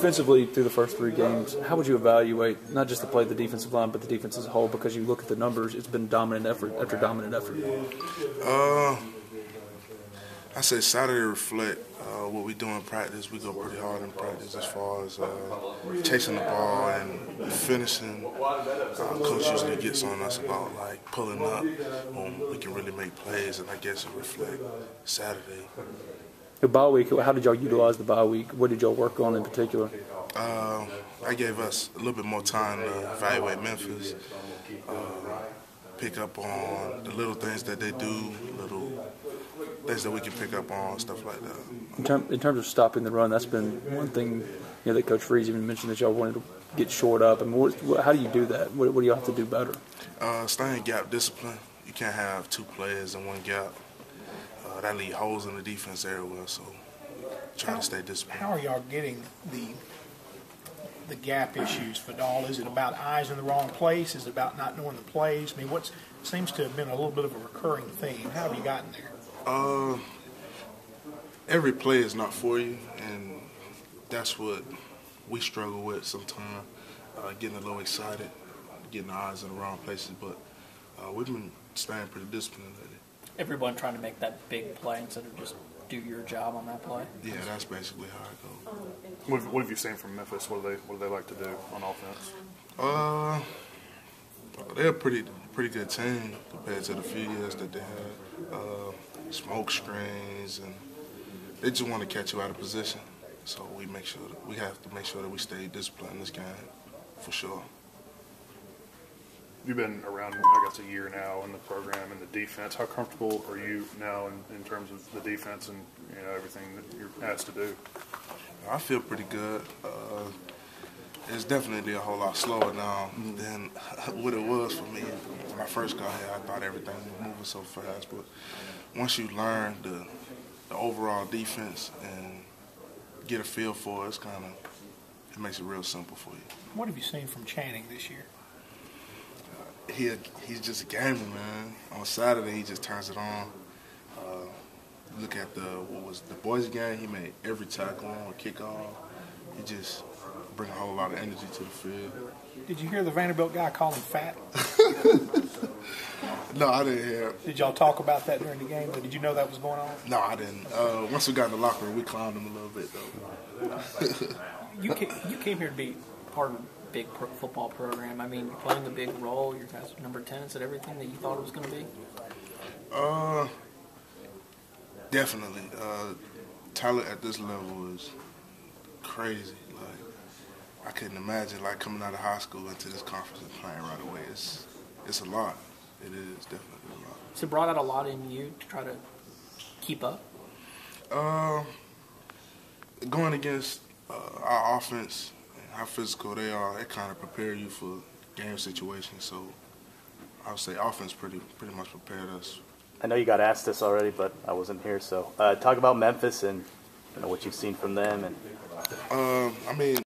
Defensively, through the first three games, how would you evaluate not just the play of the defensive line, but the defense as a whole? Because you look at the numbers, it's been dominant effort after dominant effort. Uh, I say Saturday reflect uh, what we do in practice. We go pretty hard in practice as far as uh, chasing the ball and finishing. Uh, coach usually gets on us about like pulling up when we can really make plays, and I guess it reflect Saturday. The bye week, how did y'all utilize the bye week? What did y'all work on in particular? Uh, I gave us a little bit more time to evaluate Memphis, uh, pick up on the little things that they do, little things that we can pick up on, stuff like that. In, term, in terms of stopping the run, that's been one thing you know, that Coach Freeze even mentioned that y'all wanted to get short up. What, what, how do you do that? What, what do y'all have to do better? Uh, staying gap discipline. You can't have two players in one gap. Uh, that leave holes in the defense everywhere. So try to stay disciplined. How are y'all getting the the gap issues for Dahl? Is it about eyes in the wrong place? Is it about not knowing the plays? I mean, what seems to have been a little bit of a recurring theme. How have you gotten there? Uh, every play is not for you, and that's what we struggle with sometimes. Uh, getting a little excited, getting eyes in the wrong places, but uh, we've been staying pretty disciplined lately everyone trying to make that big play instead of just do your job on that play. Yeah, that's basically how it goes. What, what have you seen from Memphis? What do they What do they like to do on offense? Uh, they're a pretty pretty good team compared to the few years that they had. Uh, smoke screens and they just want to catch you out of position. So we make sure that we have to make sure that we stay disciplined in this game for sure. You've been around, I guess, a year now in the program and the defense. How comfortable are you now in, in terms of the defense and you know everything that you're asked to do? I feel pretty good. Uh, it's definitely a whole lot slower now than what it was for me when I first got here. I thought everything was moving so fast, but once you learn the, the overall defense and get a feel for it, it's kind of it makes it real simple for you. What have you seen from Channing this year? He he's just a gamer, man. On Saturday, he just turns it on. Uh, look at the what was the boys' game. He made every tackle on kickoff. He just bring a whole lot of energy to the field. Did you hear the Vanderbilt guy call him fat? no, I didn't hear. Did y'all talk about that during the game? Did you know that was going on? No, I didn't. Uh, once we got in the locker room, we clowned him a little bit though. you came, you came here to be part of a big pro- football program. I mean, you're playing the big role. Your guys number ten. Is it everything that you thought it was going to be? Uh, definitely. Uh, talent at this level is crazy. Like, I couldn't imagine like coming out of high school into this conference and playing right away. It's it's a lot. It is definitely a lot. So it brought out a lot in you to try to keep up. Uh, going against uh, our offense how physical they are, it kind of prepare you for game situations. So I would say offense pretty pretty much prepared us. I know you got asked this already, but I wasn't here. So uh, talk about Memphis and you know, what you've seen from them. And um, I mean,